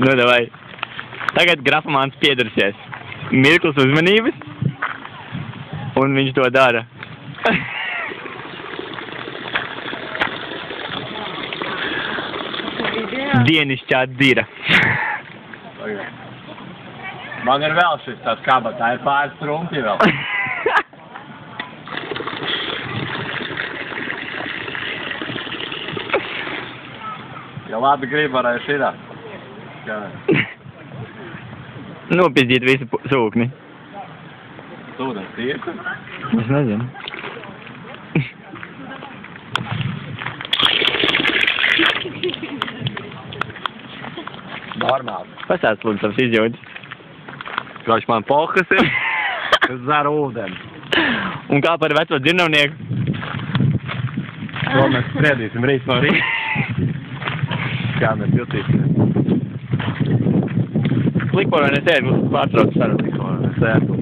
Nu, davai. Tagad grafomāns piedarsies. Mirklis uzmanības. Un viņš to dara. Dienišķā dzira. Man ir vēl šis tāds kabatā, ir pāris trumpi vēl. Ja labi grib, varēs ir. Nopizdīt visu sūkni. Ūdens tīrku. Es nezinu. Normāli. Pasāc lūdzu savas izjūtas. Kāds man pohas ir? Es zaru ūdeni. Un kā par veco dzirnavnieku? To mēs spriedīsim rīt no rīta. Kā mēs jutīsimies. sleep on it instead. We'll spot it outside of the. Exactly.